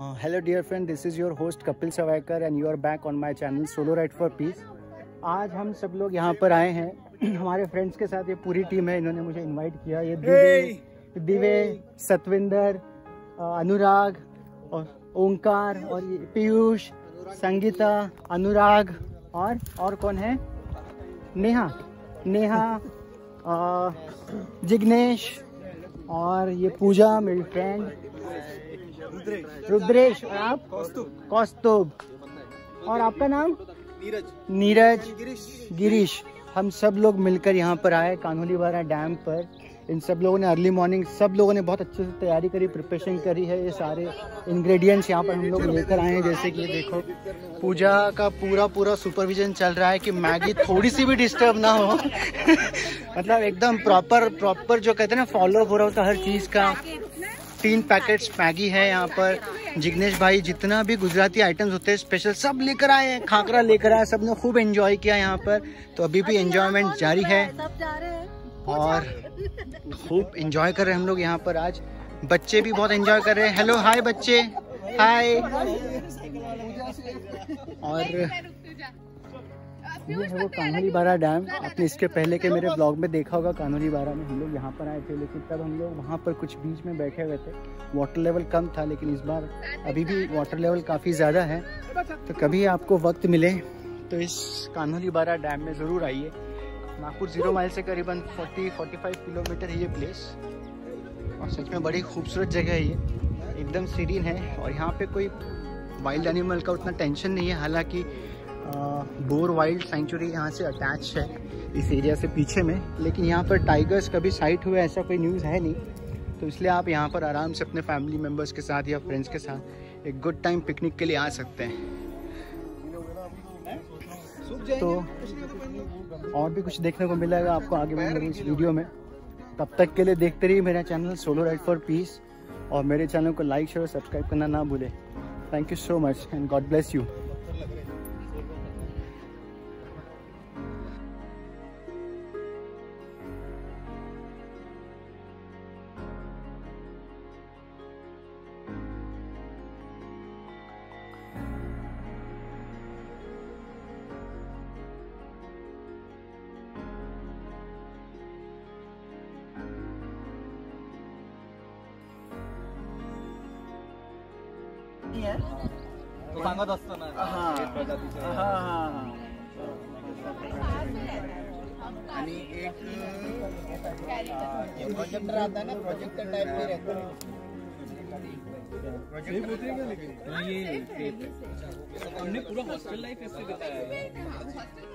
Uh, dear friend this is your host Kapil Kapil and you are back on my channel Solo Ride for Peace. आज हम सब लोग यहाँ पर आए हैं। हमारे फ्रेंड्स के साथ ये पूरी टीम है। इन्होंने मुझे इनवाइट किया। ये दिवे दिवे सतविंदर अनुराग और ओंकार और पीयूष संगीता अनुराग और और कौन है? नेहा। नेहा जिग्नेश और ये पूजा मेरी फ्रेंड रुद्रेश। रुद्रेश। और आप? कौस्तुभ। और आपका नाम? नीरज। नीरज। गिरीश। गिरीश हम सब लोग मिलकर यहाँ पर आए कानोली डैम पर। इन सब लोगों ने अर्ली मॉर्निंग सब लोगों ने बहुत अच्छे से तैयारी करी प्रिपरेशन करी है ये सारे इंग्रेडिएंट्स यहाँ पर हम लोग लेकर आए हैं जैसे कि देखो पूजा का पूरा पूरा सुपरविजन चल रहा है कि मैगी थोड़ी सी भी डिस्टर्ब ना हो। मतलब एकदम प्रॉपर प्रॉपर जो कहते हैं ना फॉलो हो रहा होता हर चीज़ का। तीन पैकेट्स मैगी है यहाँ पर। जिग्नेश भाई, जितना भी गुजराती आइटम्स होते हैं स्पेशल सब लेकर आए हैं, खाकरा लेकर आए सबने खूब एंजॉय किया यहाँ पर। तो अभी भी एंजॉयमेंट जारी है। और खूब एंजॉय कर रहे हैं हम लोग यहाँ पर आज। बच्चे भी बहुत एंजॉय कर रहे हैं। हेलो हाय बच्चे। हाय और ये है वो कान्होली बारा डैम आपने इसके पहले के मेरे ब्लॉग में देखा होगा कान्होली बारा में हम लोग यहाँ पर आए थे लेकिन तब हम लोग वहाँ पर कुछ बीच में बैठे हुए थे। वाटर लेवल कम था लेकिन इस बार अभी भी वाटर लेवल काफ़ी ज़्यादा है। तो कभी आपको वक्त मिले तो इस कान्होली बारा डैम में ज़रूर आइए। नागपुर ज़ीरो माइल से करीबन 40-45 किलोमीटर है ये प्लेस और सच में बड़ी खूबसूरत जगह है ये। एकदम सीरीन है। और यहाँ पे कोई वाइल्ड एनिमल का उतना टेंशन नहीं है। हालाँकि बोर वाइल्ड सेंचुरी यहाँ से अटैच है इस एरिया से पीछे में। लेकिन यहाँ पर टाइगर्स कभी साइट हुए, ऐसा कोई न्यूज़ है नहीं। तो इसलिए आप यहाँ पर आराम से अपने फैमिली मेंबर्स के साथ या फ्रेंड्स के साथ एक गुड टाइम पिकनिक के लिए आ सकते हैं। तो और भी कुछ देखने को मिलेगा आपको आगे मेरे इस वीडियो में। तब तक के लिए देखते रहिए मेरा channel solo ride for peace और मेरे चैनल को लाइक, शेयर और सब्सक्राइब करना ना भूले। Thank you so much and god bless you सांगत असतो ना हा. आणि एक प्रोजेक्ट राहता ना प्रोजेक्ट टाइप में रहता है हमने पूरा हॉस्टल लाइफ ऐसे बताया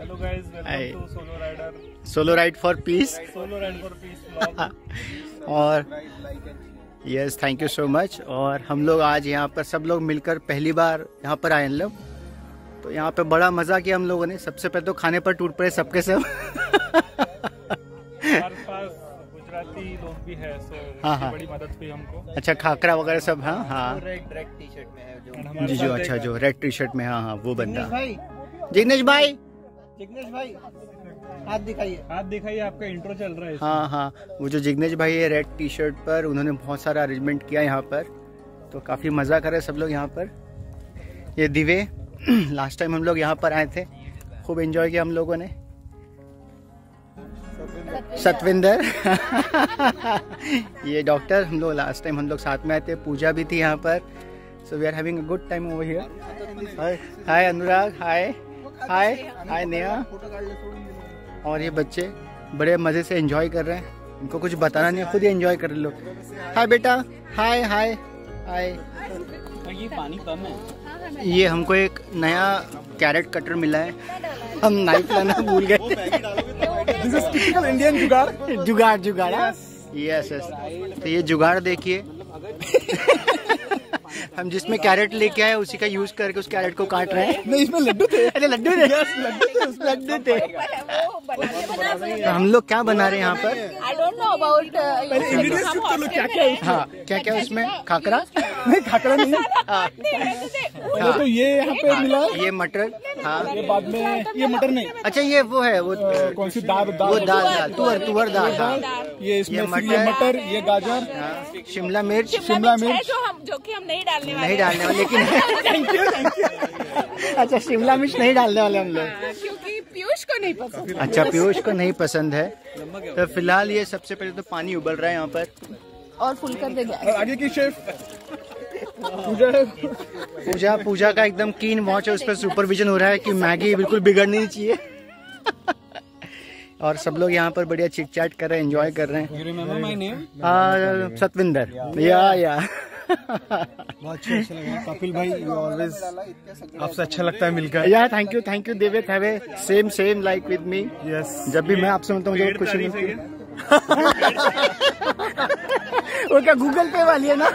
hello guys welcome to solo rider solo ride for peace solo ride for peace और yes thank you so much और हम लोग आज यहाँ पर सब लोग मिलकर पहली बार यहाँ पर आए हम लोग। तो यहाँ पे बड़ा मज़ा किया हम लोगों ने। सबसे पहले तो खाने पर टूट पड़े सबके सब। गुजराती लोग भी है सो हाँ, हाँ। बड़ी मदद हुई हमको। अच्छा खाकरा वगैरह सब हाँ हाँ। रेड रेड टी शर्ट में है जो। जी जो अच्छा जो रेड टी शर्ट में हाँ हाँ वो बंदा। जिग्नेश भाई। जिग्नेश भाई। हाथ दिखाइए। हाथ दिखाइए आपका इंट्रो चल रहा है हाँ हाँ। वो जो जिग्नेश भाई है रेड टी शर्ट पर उन्होंने बहुत सारा अरेंजमेंट किया यहाँ पर। तो काफ़ी मज़ा करे सब लोग यहाँ पर। ये दिवे लास्ट टाइम हम लोग यहाँ पर आए थे। खूब एंजॉय किया हम लोगों ने। सतविंदर। ये डॉक्टर हम लोग लास्ट टाइम हम लोग साथ में आए थे। पूजा भी थी यहाँ पर। So we are having a good time over here hi hi Anurag hi hi hi Neha और ये बच्चे बड़े मज़े से एंजॉय कर रहे हैं। इनको कुछ बताना नहीं है खुद ही एंजॉय कर लो। हाय बेटा हाय हाय हाय ये पानी कम है। ये हमको एक नया कैरेट कटर मिला है। हम नाइफ लाना भूल गए। इंडियन जुगाड़। जुगाड़ जुगाड़ यस यस तो ये जुगाड़ देखिए। हम जिसमें कैरेट लेके आए उसी का यूज़ करके उस कैरेट को काट रहे हैं। नहीं इसमें लड्डू थे। अरे लड्डू थे। लड्डू थे तो हम लोग क्या बना रहे हैं यहाँ पर? I don't know about ingredients shift कर लो क्या क्या हाँ? क्या क्या उसमें? खाकरा? नहीं खाकरा नहीं हाँ, तो ये यहाँ पे मिला? ये मटर? हाँ। ये बाद में ये मटर नहीं। अच्छा ये वो है वो कौन सी? दाल वो दाल दाल तुअर तुअर दाल। हाँ ये इसमें ये मटर। मटर ये गाजर। हाँ, शिमला मिर्च। शिमला मिर्च जो हम जो कि हम नहीं डालने वाले नहीं डालने वाले लेकिन अच्छा शिमला मिर्च नहीं डालने वाले हम लोग। क्योंकि पीयूष को नहीं पसंद। अच्छा पीयूष को नहीं पसंद है। तो फ़िलहाल ये सबसे पहले तो पानी उबल रहा है यहाँ पर। और फुल कर दे गया और आगे की शेफ? पूजा? पूजा पूजा का एकदम कीन वॉच है उस पर सुपरविजन हो रहा है कि मैगी बिल्कुल बिगड़नी नहीं चाहिए। और सब लोग यहाँ पर बढ़िया चिट चाट कर रहे हैं एंजॉय कर रहे हैं। सतविंदर। या या। बहुत अच्छा लगा। कपिल भाई यू ऑलवेज आपसे अच्छा लगता है मिलकर। या thank you thank you they have same same like with me yes जब भी मैं आपसे मिलता हूँ मुझे खुशी मिलती है। वो क्या गूगल पे वाली है ना?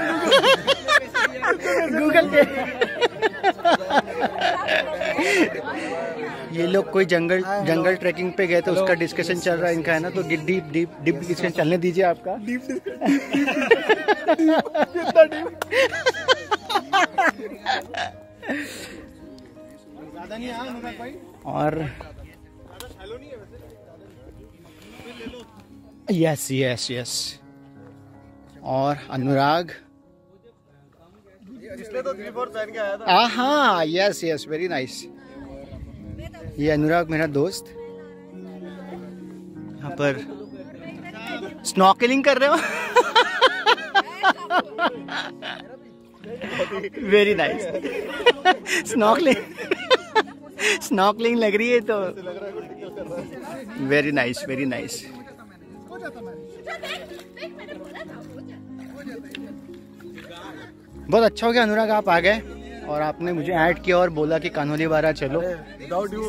गूगल पे। ये लोग कोई जंगल जंगल ट्रैकिंग पे गए तो उसका डिस्कशन चल रहा है इनका है ना? तो डीप डीप डीप डिस्कशन चलने दीजिए आपका। और यस यस यस और अनुराग? था। हाँ यस यस वेरी नाइस ये अनुराग, मेरा दोस्त। यहाँ पर स्नॉकलिंग कर रहे हो? वेरी नाइस स्नॉकलिंग स्नॉकलिंग लग रही है तो। वेरी नाइस वेरी नाइस बहुत अच्छा हो गया अनुराग आप आ गए और आपने मुझे ऐड किया और बोला कि कानोली बारा चलो। Without you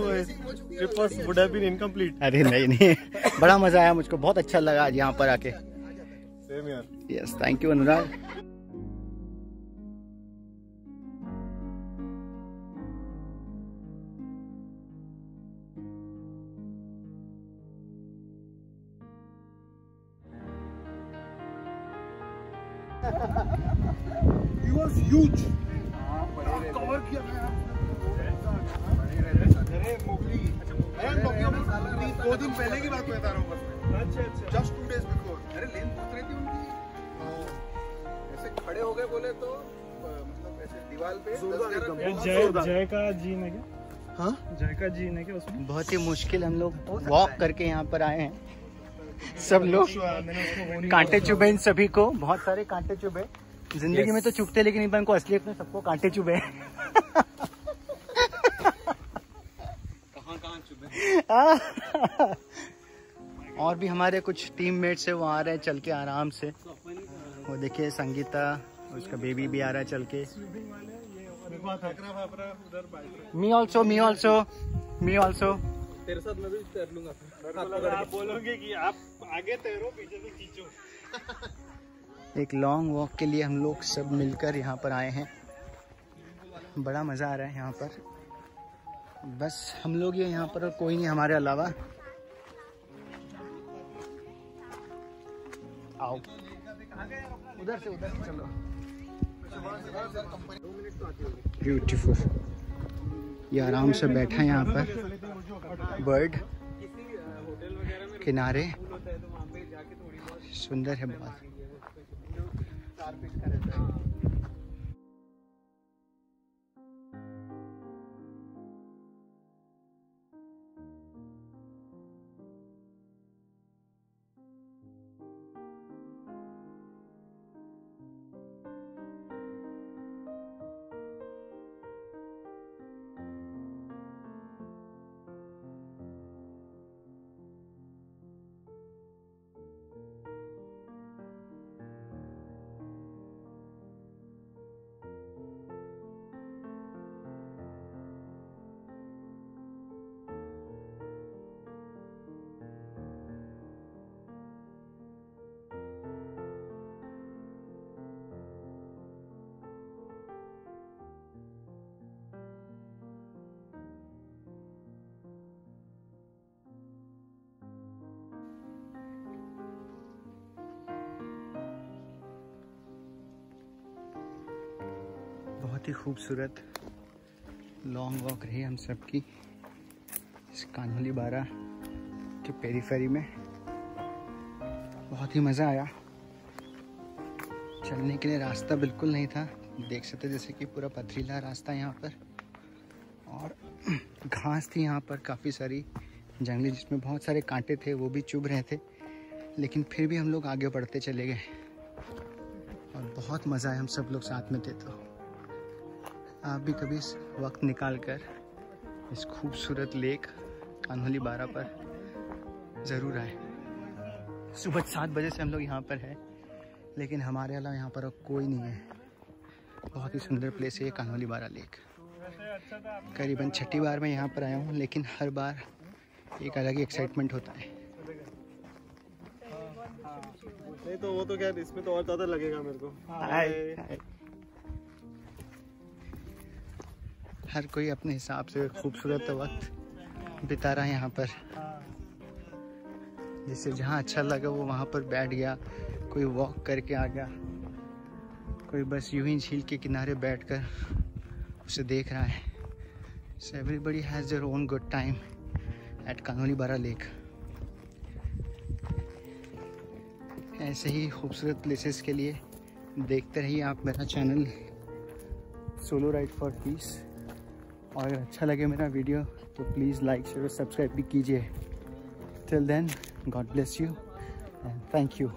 trip would have been incomplete अरे नहीं नहीं। बड़ा मज़ा आया मुझको बहुत अच्छा लगा आज यहाँ पर आके। सेम यार yes thank you Anurag. Was huge. Cover किया अरे मोगली अरे टोक्यो में दो दिन पहले की बात बता रहा हूँ बस अच्छा अच्छा। जस्ट टू डेज़ बिफोर अरे लेंथ बहुत रही थी उनकी। ऐसे खड़े हो गए बोले तो मतलब ऐसे दीवार पे जय जय का जीन है क्या? हाँ? जय का जीन है क्या उसमें? बहुत ही मुश्किल हम लोग वॉक करके यहाँ पर आए हैं। सब लोग कांटे चुभे इन सभी को। बहुत सारे कांटे चुभे। ज़िंदगी में तो चुभते लेकिन इन को असलियत में सबको कांटे चुभे कहाँ कहाँ चुभे? और भी हमारे कुछ टीममेट्स है वो आ रहे हैं चल के आराम से। वो देखिए संगीता उसका बेबी भी आ रहा है चल के। Me also me also me also तेरे साथ मैं भी तैर लूँगा। आप बोलोगे कि आप आगे तैरो पीछे से खींचो। एक लॉन्ग वॉक के लिए हम लोग सब मिलकर यहाँ पर आए हैं। बड़ा मज़ा आ रहा है यहाँ पर। बस हम लोग हैं यहाँ पर कोई नहीं, हमारे अलावा। आओ। उधर से उधर से, चलो। ब्यूटीफुल ये आराम से बैठा है यहाँ पर। बर्ड किनारे। सुंदर है बहुत। कार्पेट करायचं आहे बहुत ही खूबसूरत लॉन्ग वॉक रही हम सबकी इस कानोली बारा के पेरीफेरी में। बहुत ही मज़ा आया। चलने के लिए रास्ता बिल्कुल नहीं था। देख सकते जैसे कि पूरा पथरीला रास्ता यहाँ पर। और घास थी यहाँ पर काफ़ी सारी जंगली, जिसमें बहुत सारे कांटे थे, वो भी चुभ रहे थे। लेकिन फिर भी हम लोग आगे बढ़ते चले गए। और बहुत मज़ा आया हम सब लोग साथ में थे तो। आप भी कभी इस वक्त निकाल कर इस खूबसूरत लेक कान्होली बारा पर ज़रूर आए। सुबह सात बजे से हम लोग यहाँ पर हैं लेकिन हमारे अलावा यहाँ पर अब कोई नहीं है। बहुत ही सुंदर प्लेस है ये कान्होली बारा लेक। करीबन छठी बार मैं यहाँ पर आया हूँ लेकिन हर बार एक अलग ही एक्साइटमेंट होता है। नहीं तो वो तो क्या इसमें तो और ज़्यादा लगेगा मेरे को। हाय। हर कोई अपने हिसाब से खूबसूरत वक्त बिता रहा है यहाँ पर। जिसे जहाँ अच्छा लगा वो वहाँ पर बैठ गया, कोई वॉक करके आ गया, कोई बस यूँ ही झील के किनारे बैठकर उसे देख रहा है। So everybody has their own good time at Kanoli Bara lake ऐसे ही खूबसूरत प्लेसेस के लिए देखते रहिए आप मेरा channel solo ride for peace और अगर अच्छा लगे मेरा वीडियो तो प्लीज़ लाइक शेयर और सब्सक्राइब भी कीजिए। Till then God bless you and thank you